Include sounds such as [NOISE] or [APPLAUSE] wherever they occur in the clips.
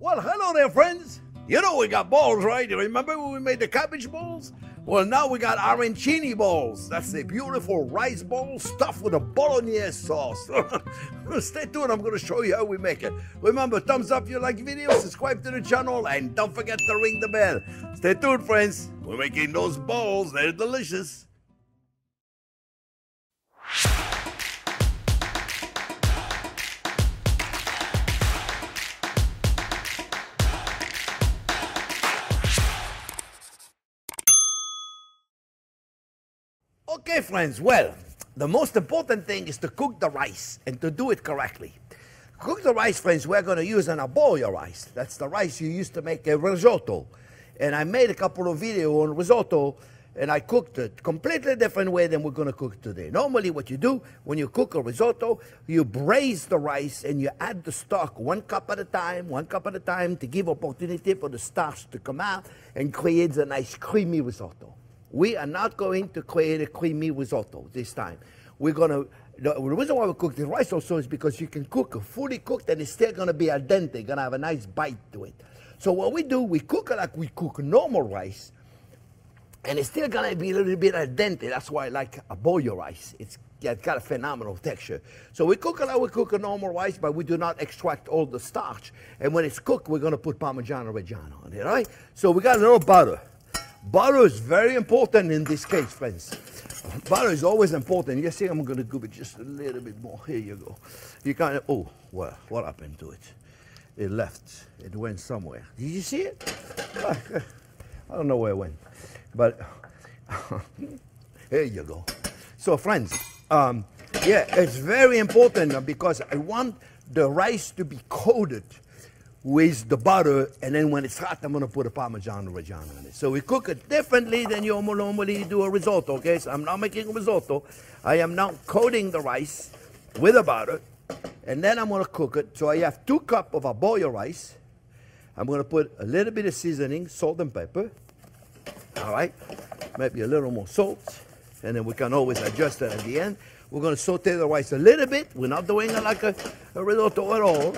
Well, hello there, friends. You know we got balls, right? You remember when we made the cabbage balls? Well, now we got arancini balls. That's a beautiful rice ball stuffed with a bolognese sauce. [LAUGHS] Stay tuned. I'm going to show you how we make it. Remember, thumbs up if you like the video, subscribe to the channel, and don't forget to ring the bell. Stay tuned, friends. We're making those balls. They're delicious. Okay, friends, well, the most important thing is to cook the rice and to do it correctly. Cook the rice, friends, we're going to use an arborio rice. That's the rice you used to make a risotto. And I made a couple of videos on risotto and I cooked it completely different way than we're going to cook today. Normally, what you do when you cook a risotto, you braise the rice and you add the stock one cup at a time, one cup at a time to give opportunity for the starch to come out and create a nice creamy risotto. We are not going to create a creamy risotto this time. We're going to, the reason why we cook the rice also is because you can cook it fully cooked and it's still going to be al dente, going to have a nice bite to it. So what we do, we cook it like we cook normal rice, and it's still going to be a little bit al dente. That's why I like arborio rice. It's, yeah, it's got a phenomenal texture. So we cook it like we cook a normal rice, but we do not extract all the starch. And when it's cooked, we're going to put Parmigiano Reggiano on it, all right? So we got a little butter. Butter is very important in this case, friends. Butter is always important. You see, I'm going to give it just a little bit more. Here you go. You kind of, oh, well, what happened to it? It left. It went somewhere. Did you see it? I don't know where it went. But [LAUGHS] here you go. So, friends, um, yeah, it's very important because I want the rice to be coated with the butter, and then when it's hot, I'm gonna put a Parmigiano Reggiano on it. So we cook it differently than you normally do a risotto, okay? So I'm not making a risotto. I am now coating the rice with the butter, and then I'm gonna cook it. So I have two cup of arborio rice. I'm gonna put a little bit of seasoning, salt and pepper. All right, maybe a little more salt, and then we can always adjust it at the end. We're gonna saute the rice a little bit. We're not doing it like a, a risotto at all.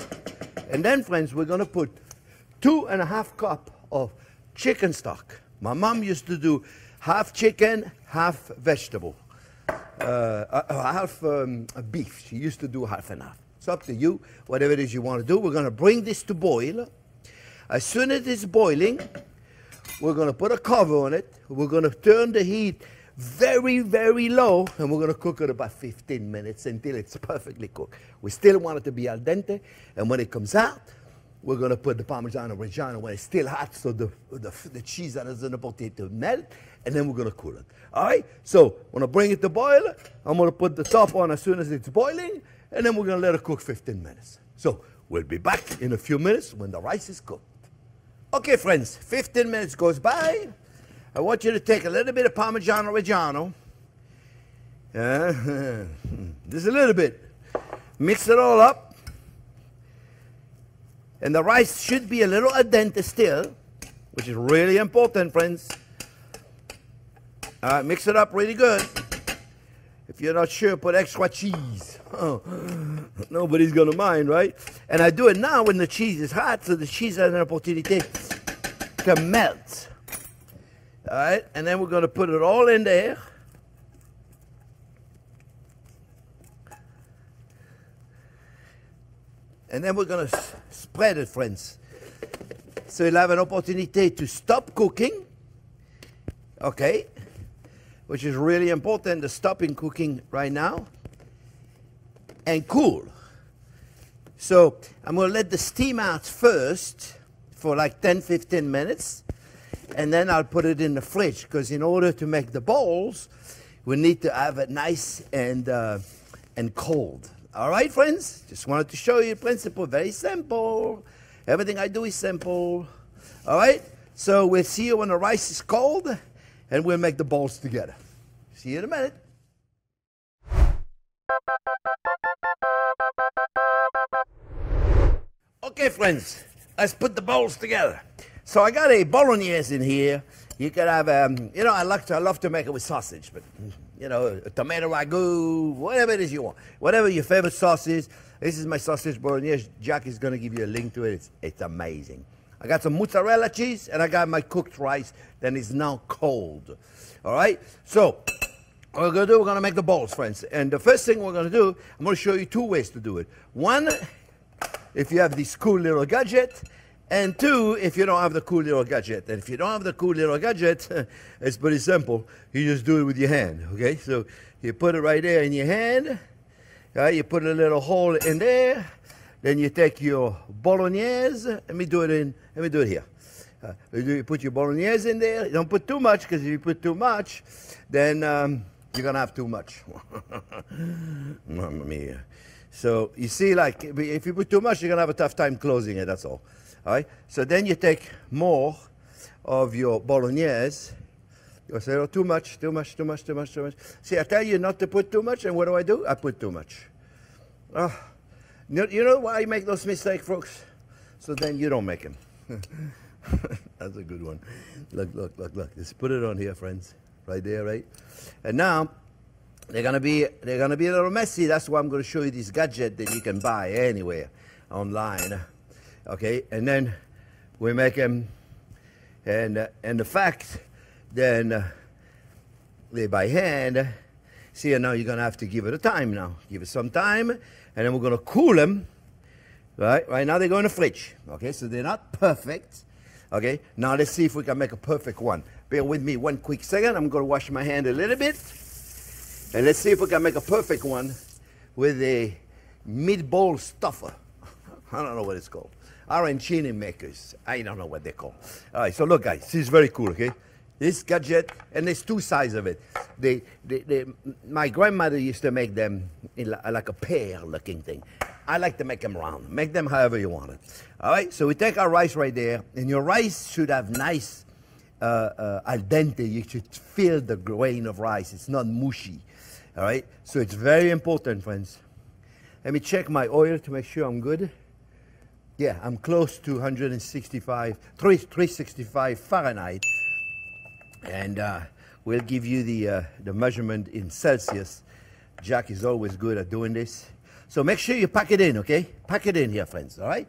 And then, friends, we're going to put two and a half cup of chicken stock. My mom used to do half chicken, half vegetable, uh, uh, half um, beef. She used to do half and half. It's up to you, whatever it is you want to do. We're going to bring this to boil. As soon as it's boiling, we're going to put a cover on it. We're going to turn the heat very, very low, and we're to cook it about 15 minutes until it's perfectly cooked. We still want it to be al dente, and when it comes out, we're to put the Parmigiano Reggiano when it's still hot so the, the, the cheese that is in the potato melt, and then we're to cool it. All right? So when I bring it to boil, I'm to put the top on as soon as it's boiling, and then we're to let it cook 15 minutes. So we'll be back in a few minutes when the rice is cooked. Okay, friends, 15 minutes goes by. I want you to take a little bit of Parmigiano Reggiano. Uh, [LAUGHS] just a little bit. Mix it all up. And the rice should be a little al dente still, which is really important, friends. All right, mix it up really good. If you're not sure, put extra cheese. Oh, [LAUGHS] nobody's going to mind, right? And I do it now when the cheese is hot, so the cheese has an opportunity to melt. All right, and then we're going to put it all in there. And then we're going to spread it, friends. So you'll have an opportunity to stop cooking, okay, which is really important, the stopping cooking right now, and cool. So I'm going to let the steam out first for like 10, 15 minutes and then I'll put it in the fridge because in order to make the bowls, we need to have it nice and, uh, and cold. All right, friends? Just wanted to show you the principle. Very simple. Everything I do is simple. All right? So we'll see you when the rice is cold and we'll make the bowls together. See you in a minute. Okay, friends, let's put the bowls together. So I got a bolognese in here. You could have, um, you know, I like to, I love to make it with sausage, but you know, tomato ragu, whatever it is you want. Whatever your favorite sauce is. This is my sausage bolognese. Jack is going to give you a link to it. It's, it's amazing. I got some mozzarella cheese and I got my cooked rice that is now cold. All right? So, what we're going to do, we're going to make the balls, friends. And the first thing we're going to do, I'm going to show you two ways to do it. One, if you have this cool little gadget, and two, if you don't have the cool little gadget. And if you don't have the cool little gadget, [LAUGHS] it's pretty simple. You just do it with your hand, okay? So you put it right there in your hand. Right? You put a little hole in there. Then you take your bolognese. Let me do it in, let me do it here. Uh, you put your bolognese in there. Don't put too much, because if you put too much, then um, you're going to have too much. [LAUGHS] Mamma mia. So you see, like, if you put too much, you're going to have a tough time closing it, that's all. So then you take more of your bolognese. You say, oh, too much, too much, too much, too much, too much. See, I tell you not to put too much, and what do I do? I put too much. Oh, you know why I make those mistakes, folks? So then you don't make them. [LAUGHS] That's a good one. Look, look, look, look. Just put it on here, friends. Right there, right? And now they're gonna be they're gonna be a little messy. That's why I'm gonna show you this gadget that you can buy anywhere online. Okay, and then we make them, and uh, and the fact then uh, they by hand. See, and now you're gonna have to give it a time now. Give it some time, and then we're gonna cool them. Right, right now they go in the fridge. Okay, so they're not perfect. Okay, now let's see if we can make a perfect one. Bear with me one quick second. I'm gonna wash my hand a little bit, and let's see if we can make a perfect one with a meatball stuffer. [LAUGHS] I don't know what it's called arancini makers. I don't know what they call. All right, so look, guys, this is very cool, okay? This gadget, and there's two sides of it. They, they, they, my grandmother used to make them like a pear-looking thing. I like to make them round. Make them however you want it. All right, so we take our rice right there, and your rice should have nice uh, uh, al dente. You should feel the grain of rice. It's not mushy. All right, so it's very important, friends. Let me check my oil to make sure I'm good. Yeah, I'm close to 165, 365 Fahrenheit. And uh, we'll give you the, uh, the measurement in Celsius. Jack is always good at doing this. So make sure you pack it in, okay? Pack it in here, friends, all right?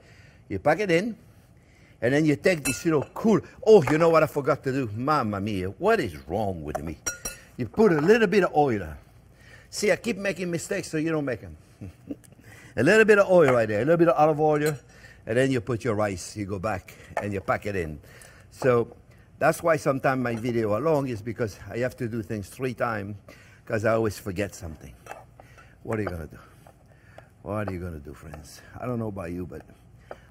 You pack it in, and then you take this little cool. Oh, you know what I forgot to do? Mamma mia, what is wrong with me? You put a little bit of oil. See, I keep making mistakes so you don't make them. [LAUGHS] a little bit of oil right there, a little bit of olive oil and then you put your rice, you go back and you pack it in. So that's why sometimes my video are long is because I have to do things three times because I always forget something. What are you gonna do? What are you gonna do, friends? I don't know about you, but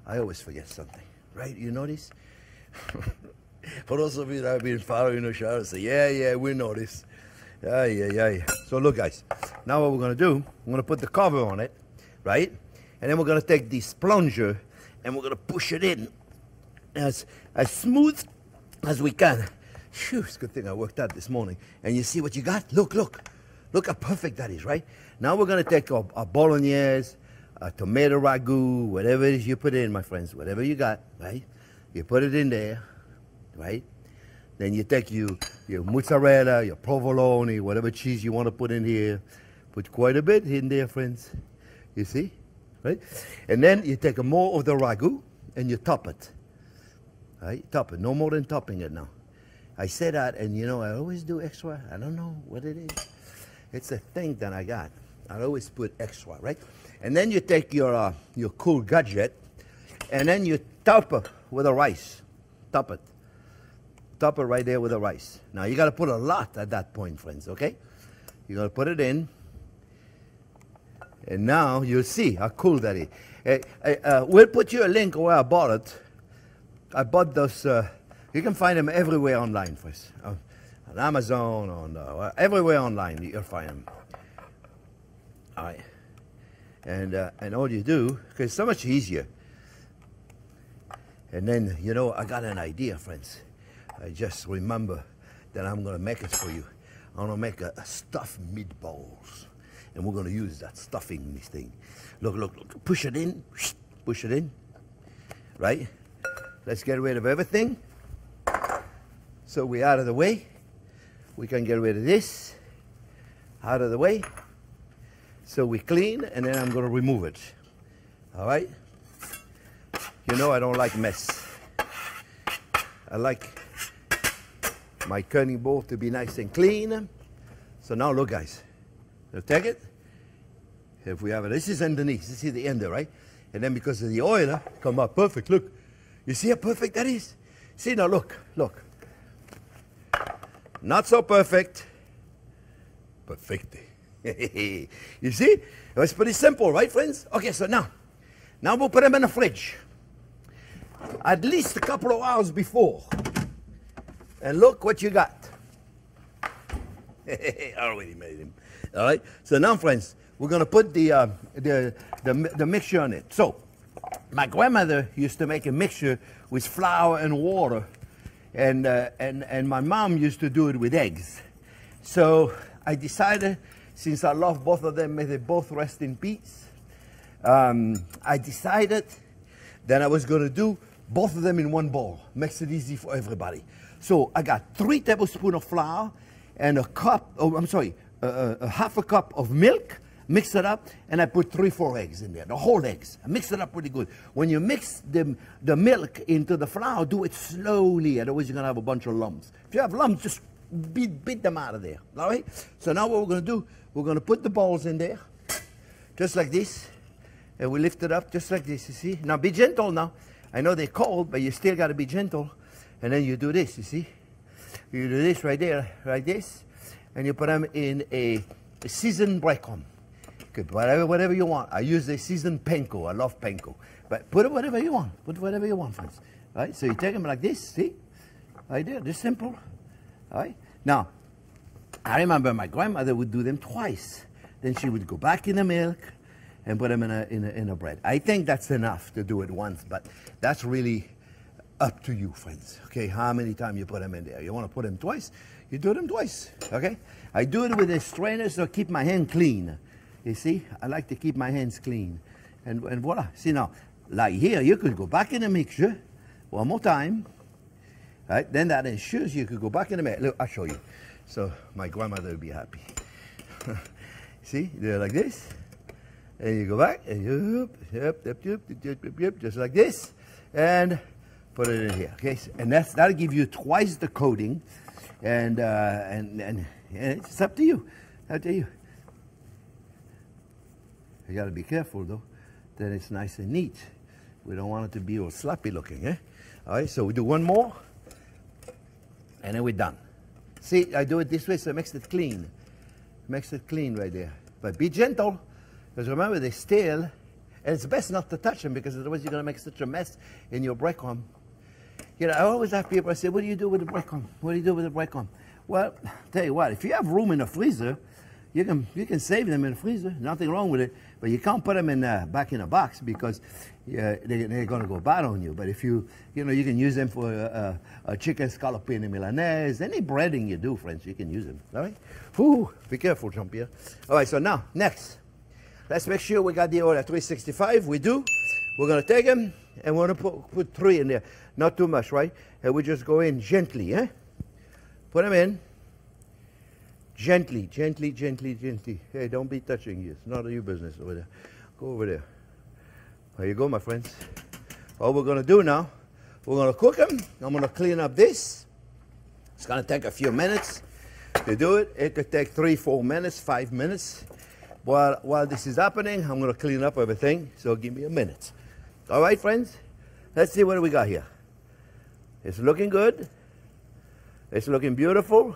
I always forget something, right? You notice? [LAUGHS] For those of you that have been following the show, say, yeah, yeah, we notice. Yeah, yeah, yeah, yeah. So look, guys, now what we're gonna do, I'm gonna put the cover on it, right? And then we're gonna take this plunger and we're going to push it in as, as smooth as we can. Phew, it's a good thing I worked out this morning. And you see what you got? Look, look. Look how perfect that is, right? Now we're going to take a, a bolognese, a tomato ragu, whatever it is you put in, my friends, whatever you got, right? You put it in there, right? Then you take you, your mozzarella, your provolone, whatever cheese you want to put in here. Put quite a bit in there, friends. You see? Right? And then you take a more of the ragu and you top it, right? Top it, no more than topping it now. I say that, and you know, I always do extra. I don't know what it is. It's a thing that I got. I always put extra, right? And then you take your uh, your cool gadget, and then you top it with the rice. Top it. Top it right there with the rice. Now you got to put a lot at that point, friends. Okay? You got to put it in. And now you'll see how cool that is. Uh, uh, we'll put you a link where I bought it. I bought those. Uh, you can find them everywhere online, first. Uh, on Amazon, on uh, everywhere online, you'll find them. All right. And, uh, and all you do, because it's so much easier. And then, you know, I got an idea, friends. I just remember that I'm going to make it for you. I'm going to make a, a stuffed meatballs and we're going to use that stuffing this thing. Look, look, look, push it in, push it in, right? Let's get rid of everything. So we're out of the way. We can get rid of this, out of the way. So we clean, and then I'm going to remove it. All right? You know I don't like mess. I like my cutting board to be nice and clean. So now look, guys. So take it. If we have it, this is underneath. This is the end, right? And then because of the oil, come out perfect. Look. You see how perfect that is? See now, look, look. Not so perfect. Perfect. [LAUGHS] you see? It was pretty simple, right, friends? Okay, so now, now we'll put them in the fridge. At least a couple of hours before. And look what you got. [LAUGHS] Already made him. All right. So now, friends, we're going to put the, uh, the, the, the mixture on it. So, my grandmother used to make a mixture with flour and water, and, uh, and, and my mom used to do it with eggs. So I decided, since I love both of them, may they both rest in peace, um, I decided that I was going to do both of them in one bowl. Makes it easy for everybody. So I got three tablespoons of flour and a cup, oh, I'm sorry, a, half a cup of milk, mix it up, and I put three, four eggs in there, the whole eggs. I mix it up pretty good. When you mix the, the milk into the flour, do it slowly, otherwise you're gonna have a bunch of lumps. If you have lumps, just beat, beat them out of there, all right? So now what we're gonna do, we're gonna put the balls in there, just like this, and we lift it up just like this, you see? Now be gentle now. I know they're cold, but you still gotta be gentle. And then you do this, you see? You do this right there, like this, and you put them in a, a seasoned breadcrumb. Good, whatever, whatever you want. I use a seasoned panko. I love panko. But put it whatever you want. Put whatever you want, friends. Right, so you take them like this, see? Right there, just simple. All right? Now, I remember my grandmother would do them twice. Then she would go back in the milk and put them in a, in a, in a bread. I think that's enough to do it once, but that's really up to you, friends. Okay, how many times you put them in there? You want to put them twice? You do them twice. Okay? I do it with a strainer so keep my hand clean. You see, I like to keep my hands clean. And, and voila. See now, like here, you could go back in the mixture one more time. Right? Then that ensures you could go back in the mixture. Look, I'll show you. So my grandmother will be happy. [LAUGHS] see, do it like this. And you go back and you, yep, yep, yep, yep, yep, yep, just like this. And put it in here. Okay, and that's that'll give you twice the coating, and uh, and, and it's up to you. Up to you. You got to be careful though, that it's nice and neat. We don't want it to be all sloppy looking, eh? All right, so we do one more, and then we're done. See, I do it this way so it makes it clean. Makes it clean right there. But be gentle, because remember they're stale, and it's best not to touch them because otherwise you're going to make such a mess in your breadcrumb. You know, I always have people I say, what do you do with the breadcrumb? What do you do with the breadcrumb? Well, tell you what, if you have room in the freezer, you can you can save them in the freezer. Nothing wrong with it. But you can't put them in uh, back in a box because uh, they, they're going to go bad on you. But if you you know you can use them for uh, a chicken scallopini milanese, any breading you do, friends, you can use them. All right. Whew, be careful, Jean-Pierre. All right. So now next, let's make sure we got the oil at 365. We do. We're going to take them and we're going to put, put three in there. Not too much, right? And we just go in gently, eh? Put them in. Gently, gently, gently, gently. Hey, don't be touching you. It's not your business over there. Go over there. There you go, my friends. All we're going to do now, we're going to cook them. I'm going to clean up this. It's going to take a few minutes to do it. It could take three, four minutes, five minutes. While, while this is happening, I'm going to clean up everything. So give me a minute. All right, friends? Let's see what we got here. It's looking good. It's looking beautiful.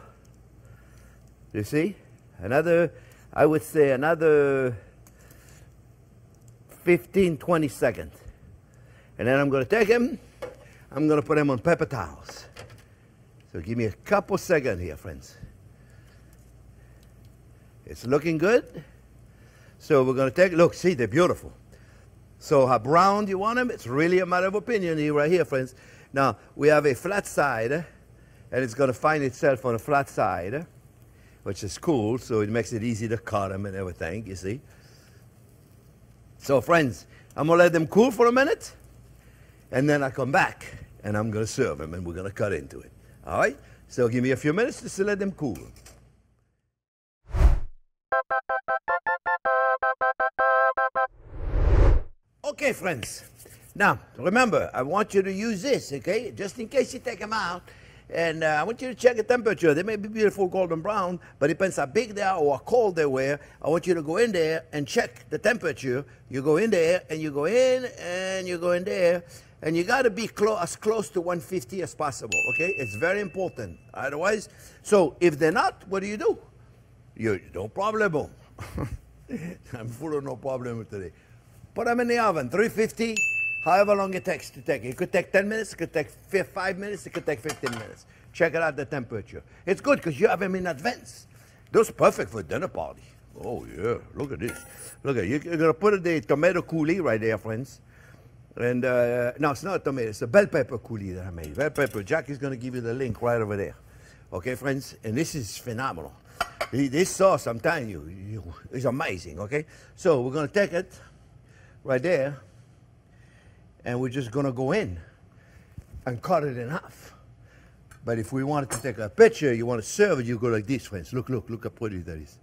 You see? Another, I would say another 15, 20 seconds. And then I'm to take him, I'm to put him on paper towels. So give me a couple seconds here, friends. It's looking good. So we're to take, look, see, they're beautiful. So how brown do you want them? It's really a matter of opinion here, right here, friends. Now, we have a flat side, and it's going to find itself on a flat side which is cool, so it makes it easy to cut them and everything, you see. So friends, I'm gonna let them cool for a minute, and then I come back, and I'm gonna serve them, and we're gonna cut into it. All right? So give me a few minutes just to let them cool. Okay, friends. Now, remember, I want you to use this, okay? Just in case you take them out. And uh, I want you to check the temperature. They may be beautiful golden brown, but it depends how big they are or how cold they were. I want you to go in there and check the temperature. You go in there and you go in and you go in there. And you got to be clo as close to 150 as possible, okay? It's very important. Otherwise, so if they're not, what do you do? You, no problemo. [LAUGHS] I'm full of no problem today. Put them in the oven, 350, however long it takes to take. It could take 10 minutes, it could take five minutes, it could take 15 minutes. Check it out, the temperature. It's good because you have them in advance. Those perfect for dinner party. Oh yeah, look at this. Look at, you're gonna put the tomato coulis right there, friends. And uh, no, it's not a tomato, it's a bell pepper coulis that I made. Bell pepper, Jack is gonna give you the link right over there. Okay, friends, and this is phenomenal. This sauce, I'm telling you, is amazing, okay? So we're gonna take it right there, and we're just gonna go in and cut it in half. But if we wanted to take a picture, you want to serve it, you go like this, friends. Look, look, look how pretty that is.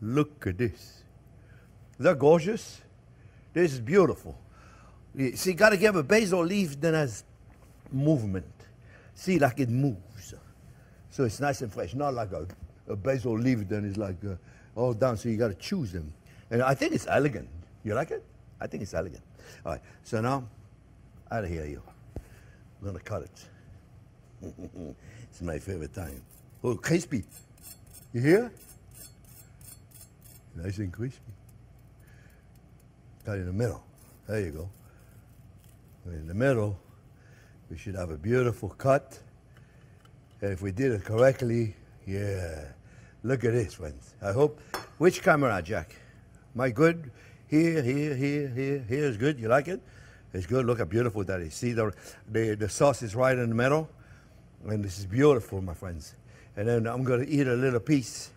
Look at this. Is that gorgeous? This is beautiful. You see, got to give a basil leaf that has movement. See, like it moves. So it's nice and fresh, not like a, a basil leaf that is like uh, all down, so you got to choose them. And I think it's elegant. You like it? I think it's elegant. All right, so now, out of here, you. I'm to cut it. [LAUGHS] it's my favorite time. Oh, crispy. You hear? Nice and crispy. Cut in the middle. There you go. In the middle, we should have a beautiful cut. And if we did it correctly, yeah. Look at this, friends. I hope. Which camera, Jack? My good? Here, here, here, here, here is good. You like it? It's good. Look how beautiful that is. See, the, the, the sauce is right in the middle. And this is beautiful, my friends. And then I'm going to eat a little piece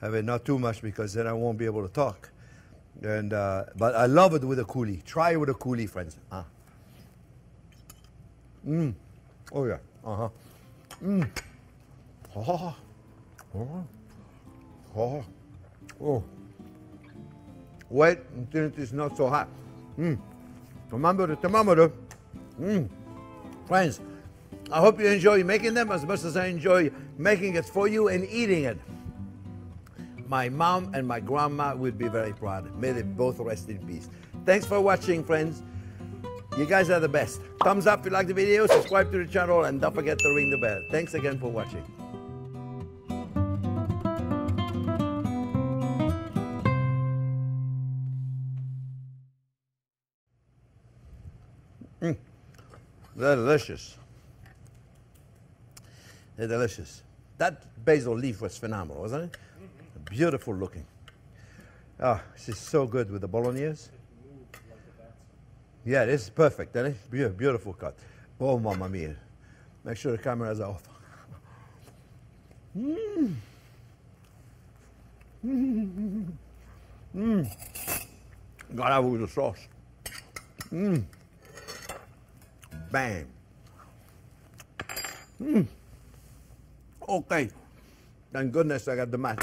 of it, not too much, because then I won't be able to talk. And uh, But I love it with a coulis. Try it with a coulis, friends. Ah. Mmm. Oh, yeah. Uh-huh. Mmm. Oh. Oh. Oh. Oh wait until it is not so hot. Mm. Remember the thermometer. Mm. Friends, I hope you enjoy making them as much as I enjoy making it for you and eating it. My mom and my grandma would be very proud. May they both rest in peace. Thanks for watching, friends. You guys are the best. Thumbs up if you like the video, subscribe to the channel, and don't forget to ring the bell. Thanks again for watching. They're delicious. They're delicious. That basil leaf was phenomenal, wasn't it? Mm -hmm. Beautiful looking. Ah, this is so good with the bolognese. Yeah, this is perfect, isn't it? Beautiful cut. Oh, mamma mia. Make sure the camera's off. Mmm. Mmm. Gotta have the sauce. Mmm. Bang. Mm. Okay. Thank goodness I got the match.